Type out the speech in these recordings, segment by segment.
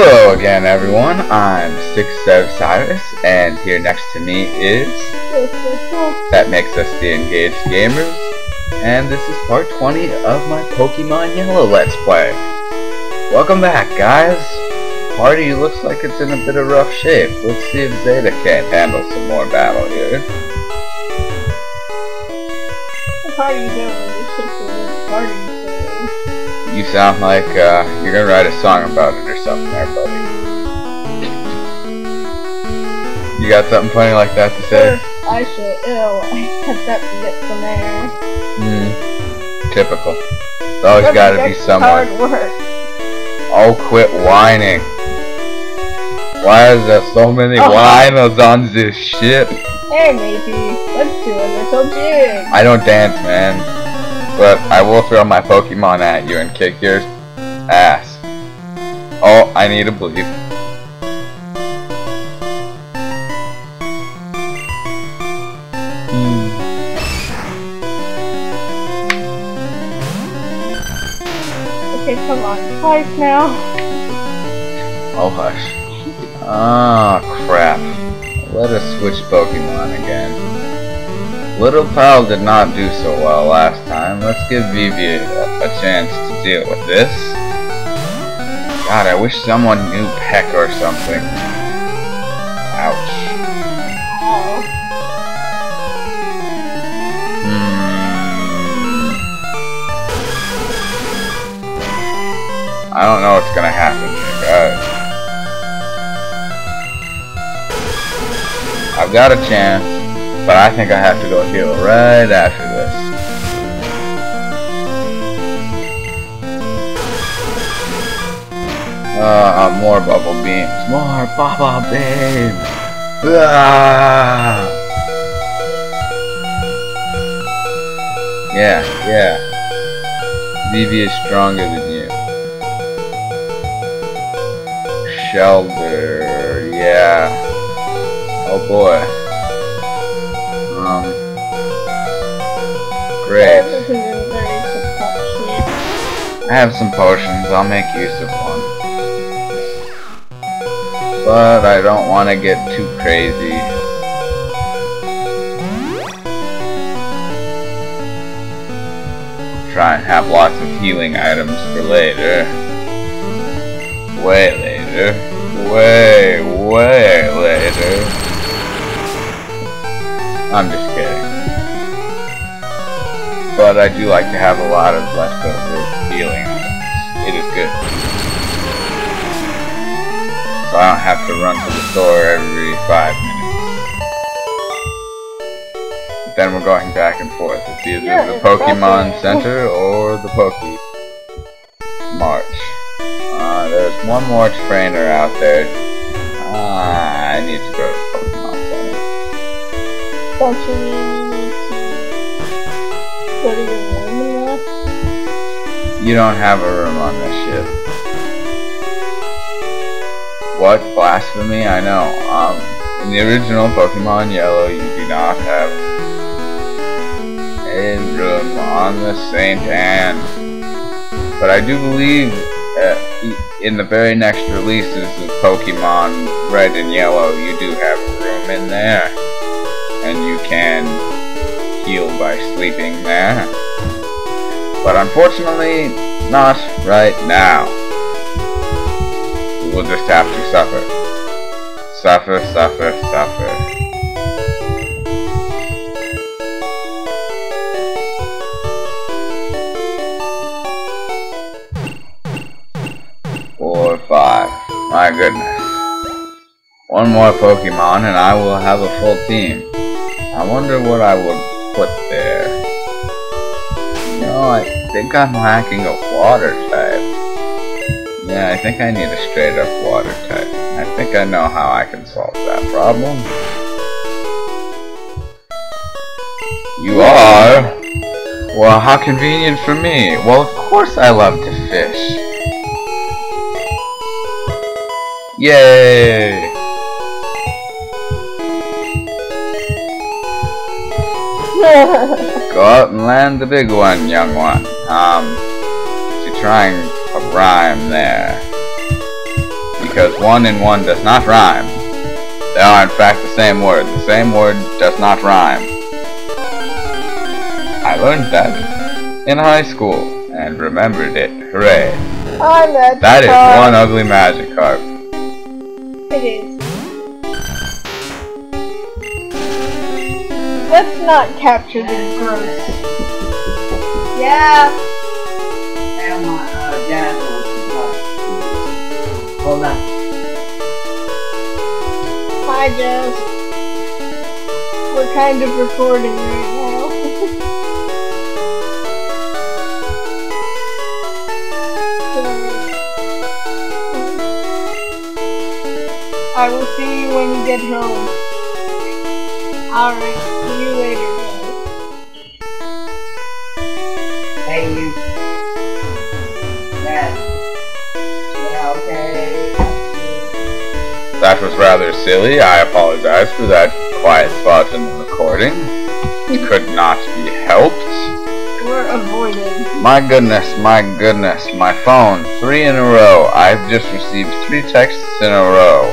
Hello again, everyone. I'm Six Sev Sairis, and here next to me is that makes us the engaged gamers, and this is part 20 of my Pokemon Yellow Let's Play. Welcome back, guys. Party looks like it's in a bit of rough shape. Let's see if Zeta can't handle some more battle here. You doing? This shit's a party. You sound like uh, you're gonna write a song about it or something there, buddy. You got something funny like that to say? I should ill. I have got to get some air. Hmm. Typical. It's always me gotta be some someone. Hard work. Oh, quit whining. Why is there so many Oh. whiners on this ship? Hey, matey. Let's do a little jig. I don't dance, man. But I will throw my Pokemon at you and kick your ass. Oh, I need a bleep. Okay, come on. Twice now. Oh, hush. Ah, crap. Let us switch Pokemon again. Little Pal did not do so well last time. Let's give Vivi a, chance to deal with this. God, I wish someone knew Peck or something. Ouch. Oh. I don't know what's gonna happen here, guys. I've got a chance, but I think I have to go heal right after more bubble beams. More bubble beams! Ah! Yeah, yeah. Vivi is stronger than you. Shellder, yeah. Oh boy. Um. Great. This isn't very touchy. I have some potions. I'll make use of one. But I don't want to get too crazy. Try and have lots of healing items for later. Way later. Way, way later. I'm just kidding. But I do like to have a lot of leftover healing So I don't have to run to the store every five minutes. But then we're going back and forth. It's either Yeah, the Pokemon. Center or the Poke Mart. Uh, there's one more trainer out there. Uh, I need to go to the Pokemon Center. Don't you mean you need to go to your room rest? You don't have a room on this ship. What? Blasphemy? I know. Um, in the original Pokemon Yellow, you do not have room on the Saint Anne. But I do believe uh, in the very next releases of Pokemon Red and Yellow, you do have room in there. And you can heal by sleeping there. But unfortunately, not right now. We will just have to suffer. Suffer, suffer, suffer. Four, five. My goodness. One more Pokemon and I will have a full team. I wonder what I would put there. You know, I think I'm lacking a water type. Yeah, I think I need a straight up water type. I think I know how I can solve that problem. You are? Well, how convenient for me. Well, of course I love to fish. Yay! Go out and land the big one, young one. Um, to try and a rhyme there. because one and one does not rhyme. They are in fact the same word. The same word does not rhyme. I learned that in high school and remembered it. Hooray. I'm at That is one ugly magic Magikarp. It is. Let's not capture the gross. Yeah. And my talk. Hold on. Hi, Jess. We're kind of recording right now. So, I will see you when you get home. Alright, see you later, guys. Hey, you. That was rather silly. I apologize for that quiet spot in the recording. It could not be helped. We're avoiding. My goodness, my goodness, my phone. Three in a row. I've just received three texts in a row.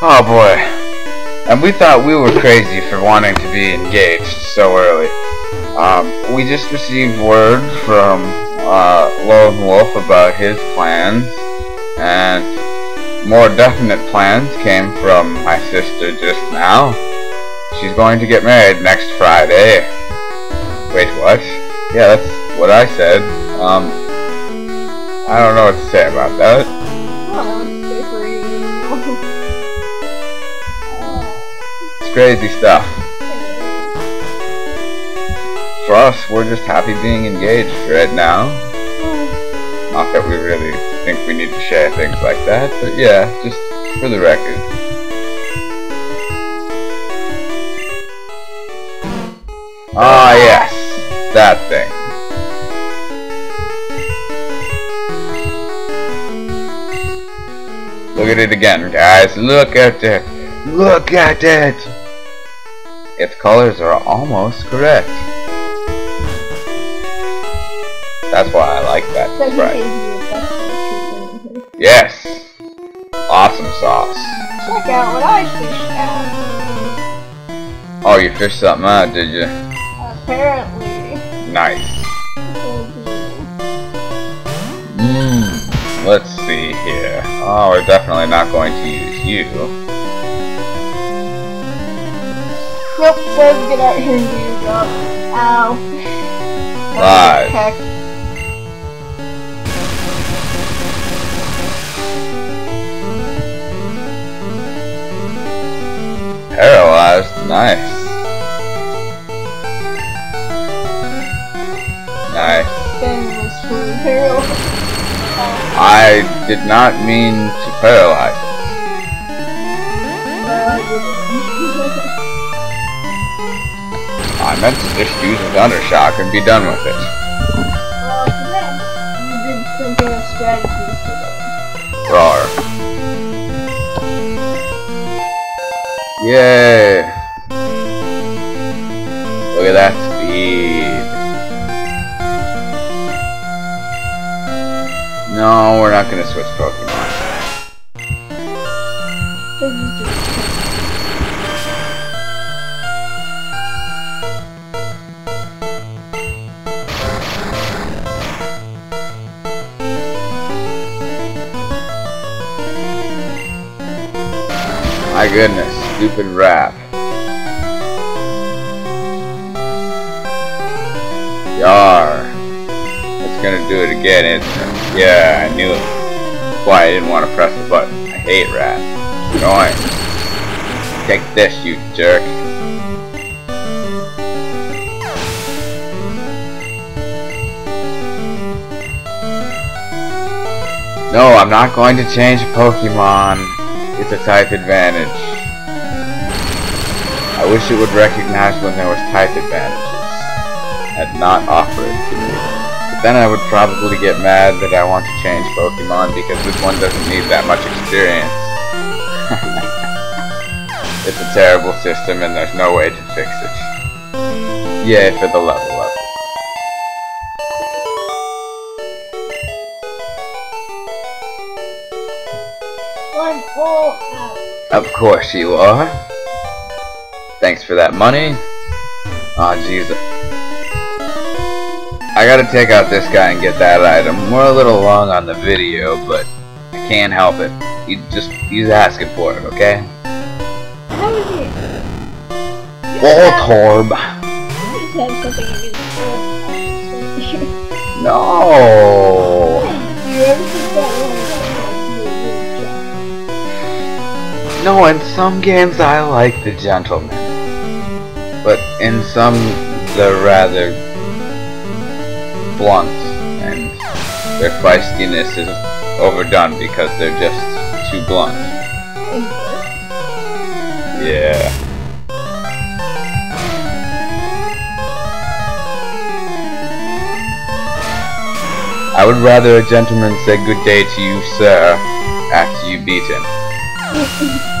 Oh boy. And we thought we were crazy for wanting to be engaged so early. Um, we just received word from uh, Lone Wolf about his plans, and more definite plans came from my sister just now. She's going to get married next Friday. Wait, what? Yeah, that's what I said. Um, I don't know what to say about that. I don't know what to say for you. It's crazy stuff. For us, we're just happy being engaged right now. Not that we really think we need to share things like that, but yeah, just for the record. Ah, yes, that thing. Look at it again, guys. Look at it. Look at it. Its colors are almost correct. That's why I like that So sprite. gave you a best treatment. Yes. Awesome sauce. Check out what I fished out. Oh, you fished something out, did you? Apparently. Nice. Mmm. Let's see here. Oh, we're definitely not going to use you. Nope, let's get out here and do your job. Ow. Live. Paralyzed. Nice. Nice. I did not mean to paralyze. I meant to just use a thunder shock and be done with it. Yay! Look at that speed. No, we're not gonna switch Pokemon. My goodness, stupid wrap. Yar. It's gonna do it again, isn't it? Yeah, I knew it. That's why I didn't want to press the button. I hate wrap. It's annoying. Take this, you jerk. No, I'm not going to change Pokemon. It's a type advantage. I wish it would recognize when there was type advantages and not offer it to me. But then I would probably get mad that I want to change Pokemon because this one doesn't need that much experience. it's a terrible system and there's no way to fix it. Yay for the level up. I'm all out. Of course you are. Thanks for that money. Aw, oh, jeez. I gotta take out this guy and get that item. We're a little long on the video, but I can't help it. He just, he's asking for it, okay? How is it? Voltorb. Just have something against Voltorb. No. You ever see that one? No, in some games I like the gentleman. But in some, they're rather blunt, and their feistiness is overdone because they're just too blunt. Yeah. I would rather a gentleman say good day to you, sir, after you beat him.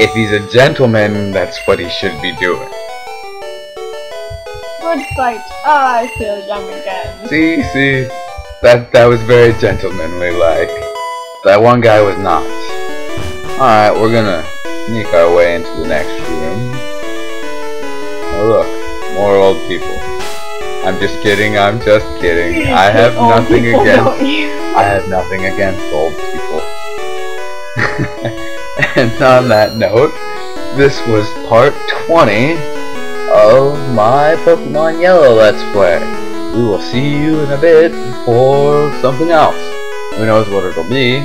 if he's a gentleman, that's what he should be doing. Good fight. Ah, I feel young again. See, see, that that was very gentlemanly like. That one guy was not. Alright, we're gonna sneak our way into the next room. Oh look, more old people. I'm just kidding, I'm just kidding. I have nothing against? I have nothing against old people. And on that note, this was part 20 of my Pokemon Yellow Let's Play. We will see you in a bit for something else. Who knows what it'll be,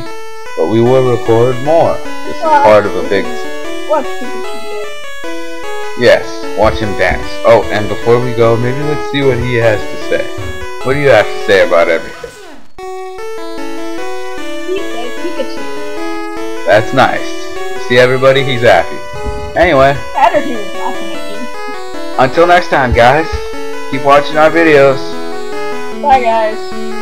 but we will record more. This is part of a big... Watch Yes, watch him dance. Oh, and before we go, maybe let's see what he has to say. What do you have to say about everything? Pikachu. That's nice. See everybody? He's happy. Anyway, Attitude is laughing until next time, guys. Keep watching our videos. Bye, guys.